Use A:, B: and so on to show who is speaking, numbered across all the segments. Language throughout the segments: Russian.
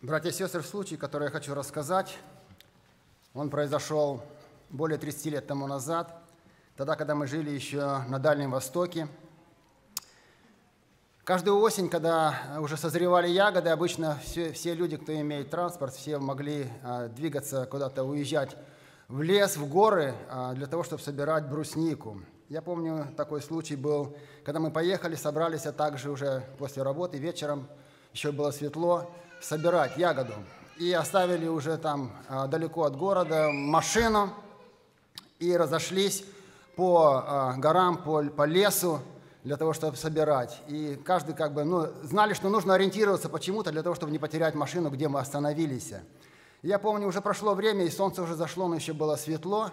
A: Братья и сестры, случай, который я хочу рассказать, он произошел более 30 лет тому назад, тогда, когда мы жили еще на Дальнем Востоке. Каждую осень, когда уже созревали ягоды, обычно все, все люди, кто имеет транспорт, все могли а, двигаться куда-то, уезжать в лес, в горы а, для того, чтобы собирать бруснику. Я помню, такой случай был, когда мы поехали, собрались, а также уже после работы вечером, еще было светло, собирать ягоду. И оставили уже там а, далеко от города машину и разошлись по а, горам, по, по лесу для того, чтобы собирать. И каждый как бы, ну, знали, что нужно ориентироваться почему-то для того, чтобы не потерять машину, где мы остановились. Я помню, уже прошло время, и солнце уже зашло, но еще было светло,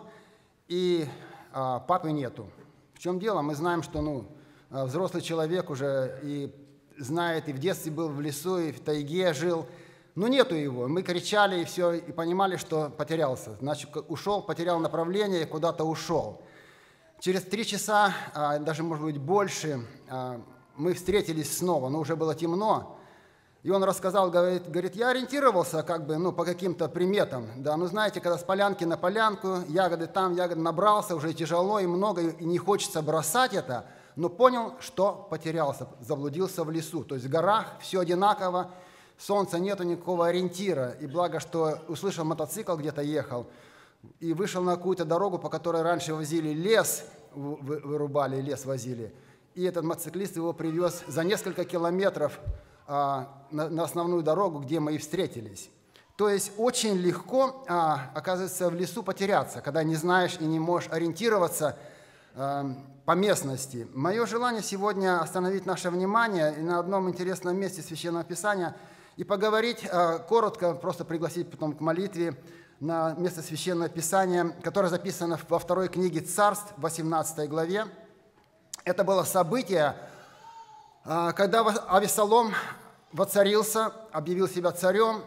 A: и а, папы нету. В чем дело? Мы знаем, что ну, а, взрослый человек уже и знает, и в детстве был в лесу, и в тайге жил. Но нету его. Мы кричали и все, и понимали, что потерялся. Значит, ушел, потерял направление куда-то ушел. Через три часа, а, даже, может быть, больше, а, мы встретились снова, но уже было темно. И он рассказал, говорит, говорит, я ориентировался как бы, ну, по каким-то приметам. Да, ну, знаете, когда с полянки на полянку, ягоды там, ягоды набрался, уже тяжело и много, и не хочется бросать это, но понял, что потерялся, заблудился в лесу. То есть в горах все одинаково, солнца нету никакого ориентира. И благо, что услышал мотоцикл, где-то ехал, и вышел на какую-то дорогу, по которой раньше возили лес, вырубали, лес возили. И этот мотоциклист его привез за несколько километров а, на основную дорогу, где мы и встретились. То есть очень легко, а, оказывается, в лесу потеряться, когда не знаешь и не можешь ориентироваться по местности. Мое желание сегодня остановить наше внимание на одном интересном месте Священного Писания и поговорить коротко, просто пригласить потом к молитве на место Священного Писания, которое записано во второй книге Царств, 18 главе. Это было событие, а, когда Авесолом воцарился, объявил себя царем,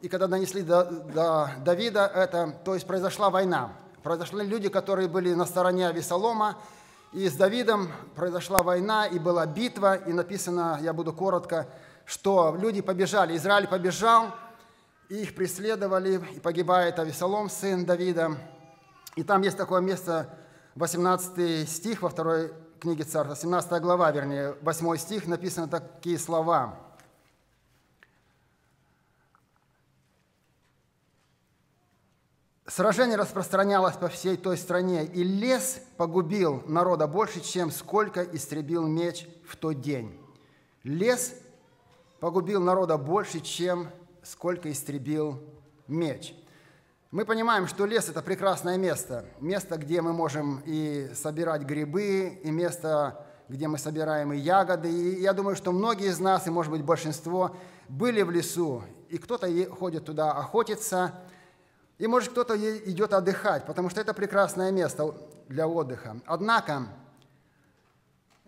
A: и когда донесли до, до Давида это, то есть произошла война. Произошли люди, которые были на стороне Авесолома, и с Давидом произошла война, и была битва, и написано, я буду коротко, что люди побежали, Израиль побежал, и их преследовали, и погибает Авесолом, сын Давида. И там есть такое место, 18 стих во второй книги Царства, 17 глава, вернее, 8 стих, написаны такие слова. Сражение распространялось по всей той стране, и лес погубил народа больше, чем сколько истребил меч в тот день. Лес погубил народа больше, чем сколько истребил меч. Мы понимаем, что лес – это прекрасное место. Место, где мы можем и собирать грибы, и место, где мы собираем и ягоды. И я думаю, что многие из нас, и, может быть, большинство, были в лесу. И кто-то ходит туда охотиться, и, может, кто-то идет отдыхать, потому что это прекрасное место для отдыха. Однако,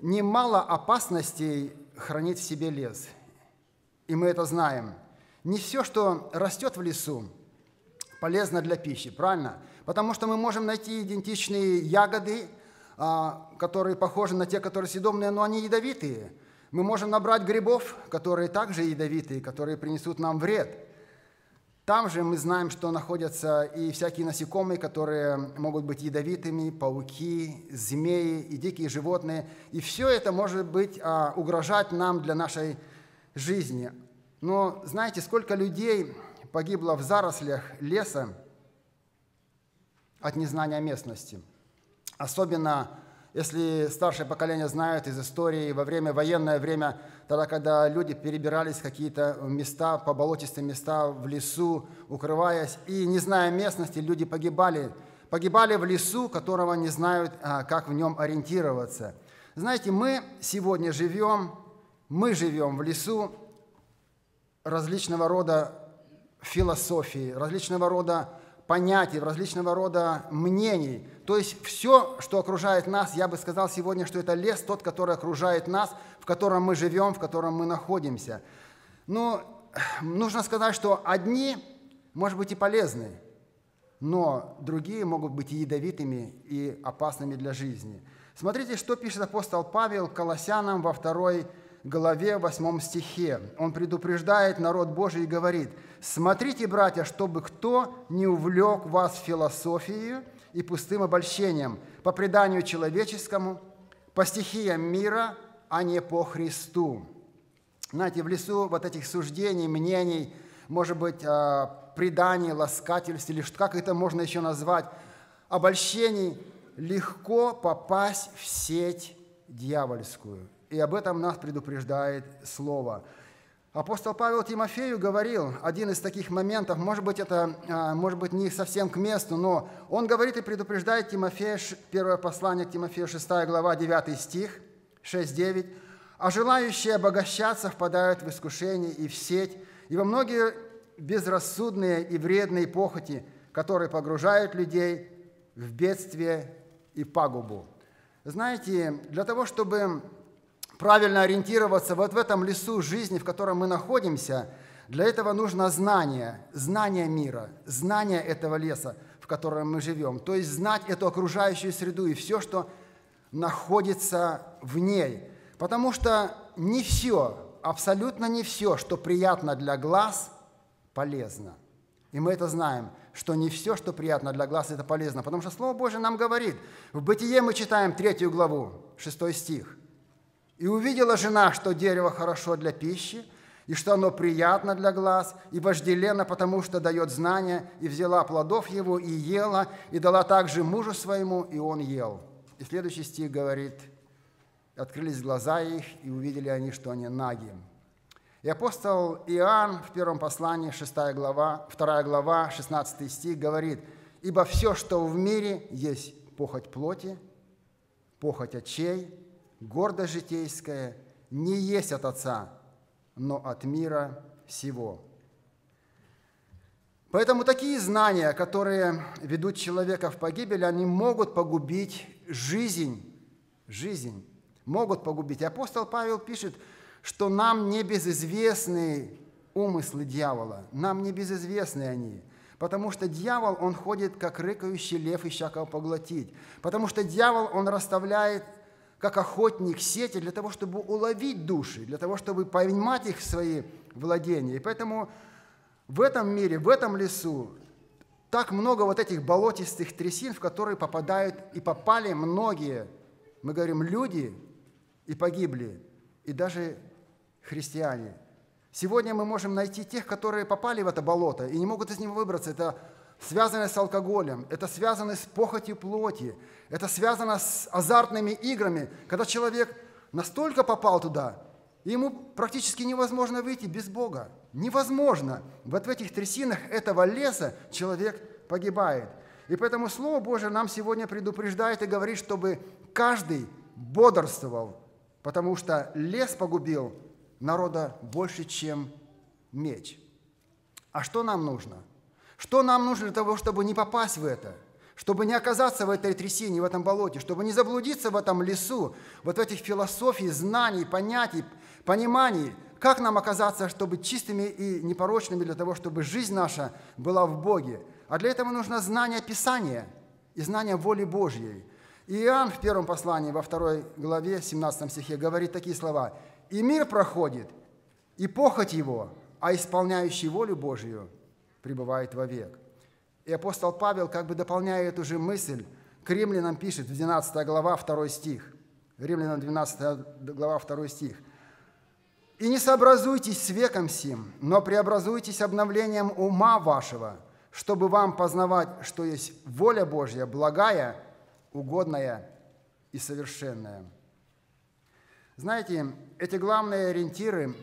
A: немало опасностей хранит в себе лес. И мы это знаем. Не все, что растет в лесу – полезно для пищи, правильно? Потому что мы можем найти идентичные ягоды, а, которые похожи на те, которые съедобные, но они ядовитые. Мы можем набрать грибов, которые также ядовитые, которые принесут нам вред. Там же мы знаем, что находятся и всякие насекомые, которые могут быть ядовитыми, пауки, змеи и дикие животные. И все это может быть а, угрожать нам для нашей жизни. Но знаете, сколько людей погибло в зарослях леса от незнания местности. Особенно если старшее поколение знают из истории во время военное время, тогда, когда люди перебирались в какие-то места, по болотистым места в лесу, укрываясь, и не зная местности, люди погибали. Погибали в лесу, которого не знают, а, как в нем ориентироваться. Знаете, мы сегодня живем, мы живем в лесу различного рода философии, различного рода понятий, различного рода мнений. То есть все, что окружает нас, я бы сказал сегодня, что это лес, тот, который окружает нас, в котором мы живем, в котором мы находимся. Но нужно сказать, что одни, может быть, и полезны, но другие могут быть и ядовитыми, и опасными для жизни. Смотрите, что пишет апостол Павел Колоссянам во второй главе 8 стихе. Он предупреждает народ Божий и говорит, «Смотрите, братья, чтобы кто не увлек вас философией и пустым обольщением, по преданию человеческому, по стихиям мира, а не по Христу». Знаете, в лесу вот этих суждений, мнений, может быть, а, преданий, ласкательств, или как это можно еще назвать, обольщений, легко попасть в сеть дьявольскую. И об этом нас предупреждает Слово. Апостол Павел Тимофею говорил один из таких моментов, может быть, это а, может быть не совсем к месту, но он говорит и предупреждает Тимофея, первое послание к Тимофею, 6 глава, 9 стих, 6-9, «А желающие обогащаться впадают в искушение и в сеть, и во многие безрассудные и вредные похоти, которые погружают людей в бедствие и пагубу». Знаете, для того, чтобы правильно ориентироваться вот в этом лесу жизни, в котором мы находимся, для этого нужно знание, знание мира, знание этого леса, в котором мы живем. То есть знать эту окружающую среду и все, что находится в ней. Потому что не все, абсолютно не все, что приятно для глаз, полезно. И мы это знаем – что не все, что приятно для глаз, это полезно. Потому что Слово Божье нам говорит. В Бытие мы читаем третью главу, шестой стих. «И увидела жена, что дерево хорошо для пищи, и что оно приятно для глаз, и вожделенно, потому что дает знания, и взяла плодов его, и ела, и дала также мужу своему, и он ел». И следующий стих говорит, «Открылись глаза их, и увидели они, что они наги». И апостол Иоанн в первом послании, 6 глава, 2 глава, 16 стих говорит, «Ибо все, что в мире, есть похоть плоти, похоть очей, гордость житейская, не есть от Отца, но от мира всего». Поэтому такие знания, которые ведут человека в погибель, они могут погубить жизнь, жизнь, могут погубить. Апостол Павел пишет – что нам не безызвестны умыслы дьявола, нам не безызвестны они, потому что дьявол, он ходит, как рыкающий лев, ища кого поглотить, потому что дьявол, он расставляет как охотник сети для того, чтобы уловить души, для того, чтобы поймать их в свои владения. И поэтому в этом мире, в этом лесу так много вот этих болотистых трясин, в которые попадают и попали многие, мы говорим, люди, и погибли, и даже христиане. Сегодня мы можем найти тех, которые попали в это болото и не могут из него выбраться. Это связано с алкоголем, это связано с похотью плоти, это связано с азартными играми, когда человек настолько попал туда, ему практически невозможно выйти без Бога. Невозможно. Вот в этих трясинах этого леса человек погибает. И поэтому Слово Божие нам сегодня предупреждает и говорит, чтобы каждый бодрствовал, потому что лес погубил народа больше, чем меч. А что нам нужно? Что нам нужно для того, чтобы не попасть в это? Чтобы не оказаться в этой трясине, в этом болоте, чтобы не заблудиться в этом лесу, вот в этих философий, знаний, понятий, пониманий, как нам оказаться, чтобы чистыми и непорочными для того, чтобы жизнь наша была в Боге. А для этого нужно знание Писания и знание воли Божьей. И Иоанн в первом послании, во второй главе, 17 стихе, говорит такие слова и мир проходит, и похоть его, а исполняющий волю Божию пребывает вовек. И апостол Павел, как бы дополняя эту же мысль, к римлянам пишет в 12 глава, 2 стих. Римлянам 12 глава, 2 стих. «И не сообразуйтесь с веком сим, но преобразуйтесь обновлением ума вашего, чтобы вам познавать, что есть воля Божья, благая, угодная и совершенная». Знаете, эти главные ориентиры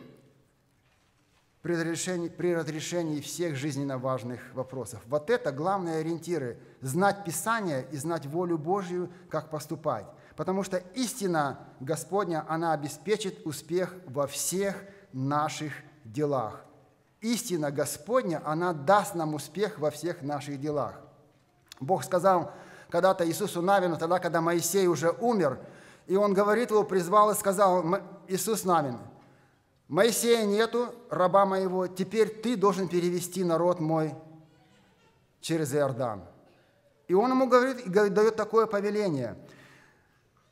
A: при разрешении, при разрешении всех жизненно важных вопросов. Вот это главные ориентиры – знать Писание и знать волю Божью, как поступать. Потому что истина Господня, она обеспечит успех во всех наших делах. Истина Господня, она даст нам успех во всех наших делах. Бог сказал когда-то Иисусу Навину, тогда, когда Моисей уже умер – и он говорит его, призвал и сказал, Иисус Навин, Моисея нету, раба моего, теперь ты должен перевести народ мой через Иордан. И он ему говорит, и дает такое повеление.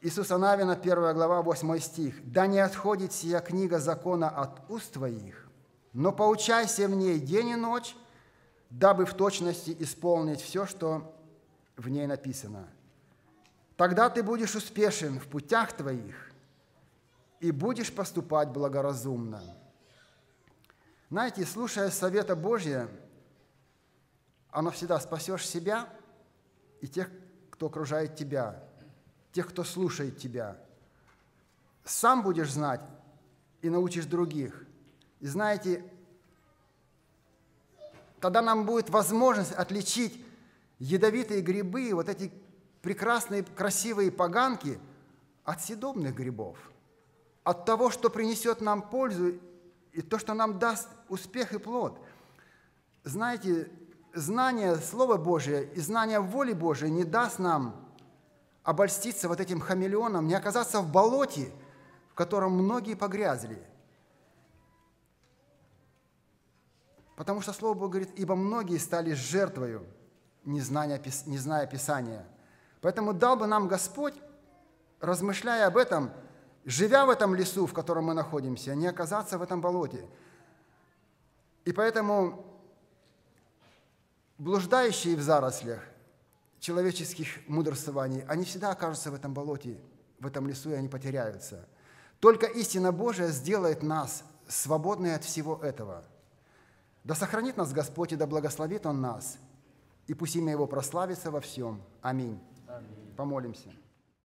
A: Иисуса Навина, 1 глава, 8 стих. «Да не отходит сия книга закона от уст твоих, но поучайся в ней день и ночь, дабы в точности исполнить все, что в ней написано. Тогда ты будешь успешен в путях твоих и будешь поступать благоразумно». Знаете, слушая совета Божия, оно всегда спасешь себя и тех, кто окружает тебя, тех, кто слушает тебя. Сам будешь знать и научишь других. И знаете, тогда нам будет возможность отличить ядовитые грибы, вот эти прекрасные, красивые поганки от съедобных грибов, от того, что принесет нам пользу и то, что нам даст успех и плод. Знаете, знание Слова Божия и знание воли Божией не даст нам обольститься вот этим хамелеоном, не оказаться в болоте, в котором многие погрязли. Потому что Слово Бога говорит, ибо многие стали жертвою, не зная, не зная Писания. Поэтому дал бы нам Господь, размышляя об этом, живя в этом лесу, в котором мы находимся, не оказаться в этом болоте. И поэтому блуждающие в зарослях человеческих мудрствований, они всегда окажутся в этом болоте, в этом лесу, и они потеряются. Только истина Божия сделает нас свободны от всего этого. Да сохранит нас Господь и да благословит Он нас, и пусть имя Его прославится во всем. Аминь. Аминь. Помолимся.